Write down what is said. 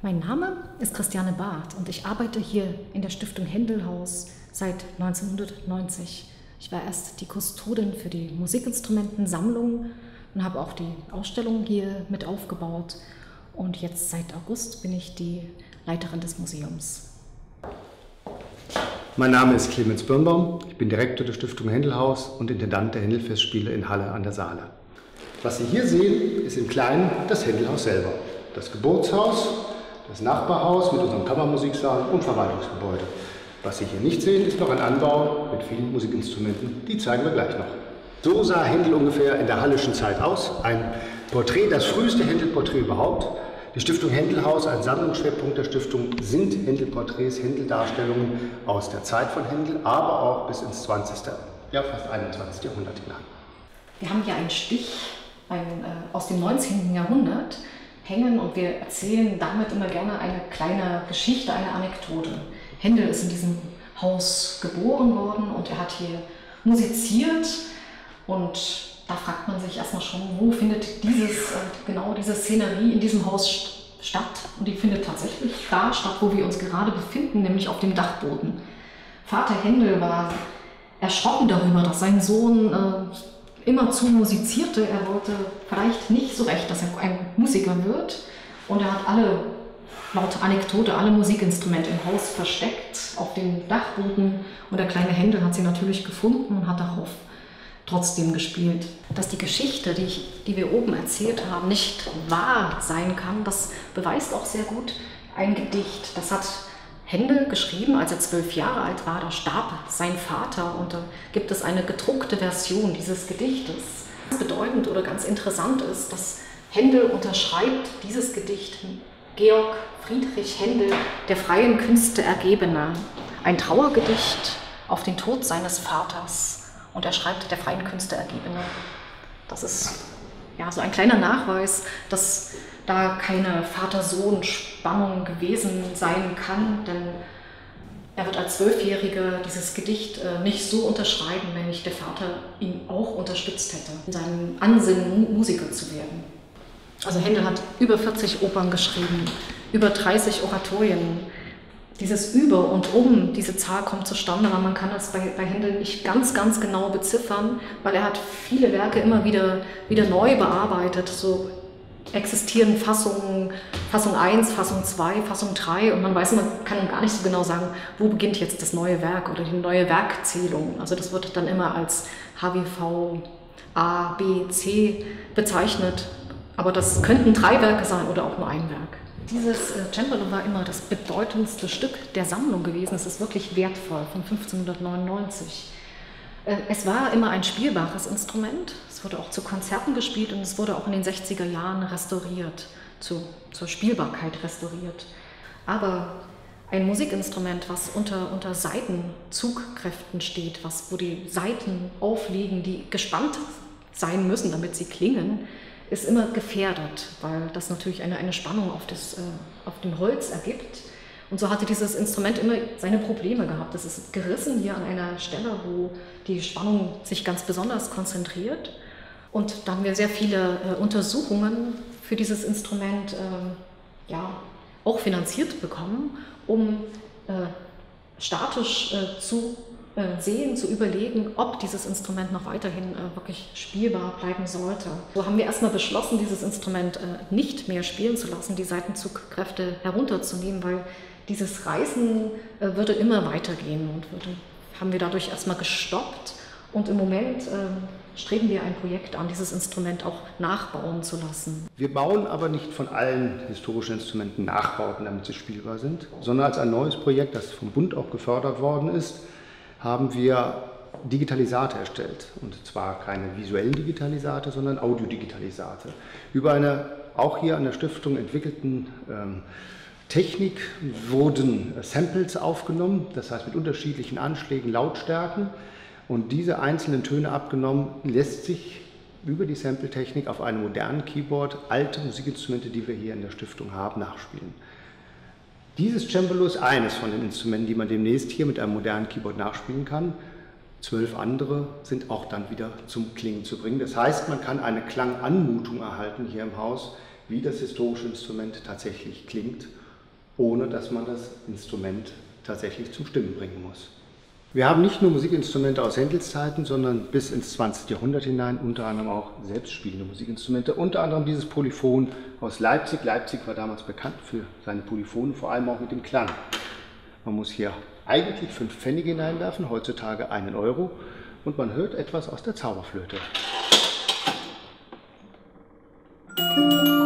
Mein Name ist Christiane Barth und ich arbeite hier in der Stiftung Händelhaus seit 1990. Ich war erst die Kustodin für die Musikinstrumentensammlung und habe auch die Ausstellung hier mit aufgebaut. Und jetzt seit August bin ich die Leiterin des Museums. Mein Name ist Clemens Birnbaum. Ich bin Direktor der Stiftung Händelhaus und Intendant der Händelfestspiele in Halle an der Saale. Was Sie hier sehen, ist im Kleinen das Händelhaus selber. Das Geburtshaus, das Nachbarhaus mit unserem Kammermusiksaal und Verwaltungsgebäude. Was Sie hier nicht sehen, ist noch ein Anbau mit vielen Musikinstrumenten. Die zeigen wir gleich noch. So sah Händel ungefähr in der hallischen Zeit aus. Ein Porträt, das früheste Händelporträt überhaupt. Die Stiftung Händelhaus, ein Sammlungsschwerpunkt der Stiftung, sind Händelporträts, Händeldarstellungen aus der Zeit von Händel, aber auch bis ins 20., ja fast 21. Jahrhundert hinein. Wir haben hier einen Stich ein, äh, aus dem 19. Jahrhundert hängen und wir erzählen damit immer gerne eine kleine Geschichte, eine Anekdote. Händel ist in diesem Haus geboren worden und er hat hier musiziert und da fragt man sich erstmal schon, wo findet dieses, äh, genau diese Szenerie in diesem Haus statt? Und die findet tatsächlich da statt, wo wir uns gerade befinden, nämlich auf dem Dachboden. Vater Händel war erschrocken darüber, dass sein Sohn äh, immer zu musizierte. Er wollte vielleicht nicht so recht, dass er ein Musiker wird. Und er hat alle, laut Anekdote, alle Musikinstrumente im Haus versteckt auf dem Dachboden. Und der kleine Händel hat sie natürlich gefunden und hat darauf trotzdem gespielt. Dass die Geschichte, die, ich, die wir oben erzählt haben, nicht wahr sein kann, das beweist auch sehr gut ein Gedicht. Das hat Händel geschrieben, als er zwölf Jahre alt war. Da starb sein Vater und da gibt es eine gedruckte Version dieses Gedichtes. Ganz bedeutend oder ganz interessant ist, dass Händel unterschreibt dieses Gedicht Georg Friedrich Händel, der freien Künste ergebene. Ein Trauergedicht auf den Tod seines Vaters. Und er schreibt der freien Künste ergebene. Das ist ja so ein kleiner Nachweis, dass da keine Vater-Sohn-Spannung gewesen sein kann, denn er wird als Zwölfjähriger dieses Gedicht äh, nicht so unterschreiben, wenn nicht der Vater ihn auch unterstützt hätte, in seinem Ansinnen, Musiker zu werden. Also Händel hat über 40 Opern geschrieben, über 30 Oratorien, dieses Über und Um, diese Zahl kommt zustande, aber man kann das bei, bei Händel nicht ganz, ganz genau beziffern, weil er hat viele Werke immer wieder, wieder neu bearbeitet. So existieren Fassungen, Fassung 1, Fassung 2, Fassung 3 und man weiß, man kann gar nicht so genau sagen, wo beginnt jetzt das neue Werk oder die neue Werkzählung. Also das wird dann immer als HWV A, B, C bezeichnet, aber das könnten drei Werke sein oder auch nur ein Werk. Dieses äh, Cembalo war immer das bedeutendste Stück der Sammlung gewesen. Es ist wirklich wertvoll von 1599. Äh, es war immer ein spielbares Instrument. Es wurde auch zu Konzerten gespielt und es wurde auch in den 60er Jahren restauriert, zu, zur Spielbarkeit restauriert. Aber ein Musikinstrument, was unter, unter Saitenzugkräften steht, was, wo die Saiten aufliegen, die gespannt sein müssen, damit sie klingen, ist immer gefährdet, weil das natürlich eine, eine Spannung auf, das, äh, auf dem Holz ergibt. Und so hatte dieses Instrument immer seine Probleme gehabt. Es ist gerissen hier an einer Stelle, wo die Spannung sich ganz besonders konzentriert. Und da haben wir sehr viele äh, Untersuchungen für dieses Instrument äh, ja, auch finanziert bekommen, um äh, statisch äh, zu äh, sehen, zu überlegen, ob dieses Instrument noch weiterhin äh, wirklich spielbar bleiben sollte. So haben wir erstmal beschlossen, dieses Instrument nicht mehr spielen zu lassen, die Seitenzugkräfte herunterzunehmen, weil dieses Reißen würde immer weitergehen und würde, haben wir dadurch erstmal gestoppt. Und im Moment streben wir ein Projekt an, dieses Instrument auch nachbauen zu lassen. Wir bauen aber nicht von allen historischen Instrumenten Nachbauten, damit sie spielbar sind, sondern als ein neues Projekt, das vom Bund auch gefördert worden ist, haben wir Digitalisate erstellt. Und zwar keine visuellen Digitalisate, sondern Audiodigitalisate. Über eine auch hier an der Stiftung entwickelten ähm, Technik wurden Samples aufgenommen, das heißt mit unterschiedlichen Anschlägen, Lautstärken. Und diese einzelnen Töne abgenommen, lässt sich über die Sample-Technik auf einem modernen Keyboard alte Musikinstrumente, die wir hier in der Stiftung haben, nachspielen. Dieses Cembalo ist eines von den Instrumenten, die man demnächst hier mit einem modernen Keyboard nachspielen kann. Zwölf andere sind auch dann wieder zum Klingen zu bringen. Das heißt, man kann eine Klanganmutung erhalten hier im Haus, wie das historische Instrument tatsächlich klingt. Ohne dass man das Instrument tatsächlich zum Stimmen bringen muss. Wir haben nicht nur Musikinstrumente aus Händels Zeiten, sondern bis ins 20. Jahrhundert hinein unter anderem auch selbstspielende Musikinstrumente, unter anderem dieses Polyphon aus Leipzig. Leipzig war damals bekannt für seine Polyphone, vor allem auch mit dem Klang. Man muss hier eigentlich fünf Pfennige hineinwerfen, heutzutage einen Euro, und man hört etwas aus der Zauberflöte. Musik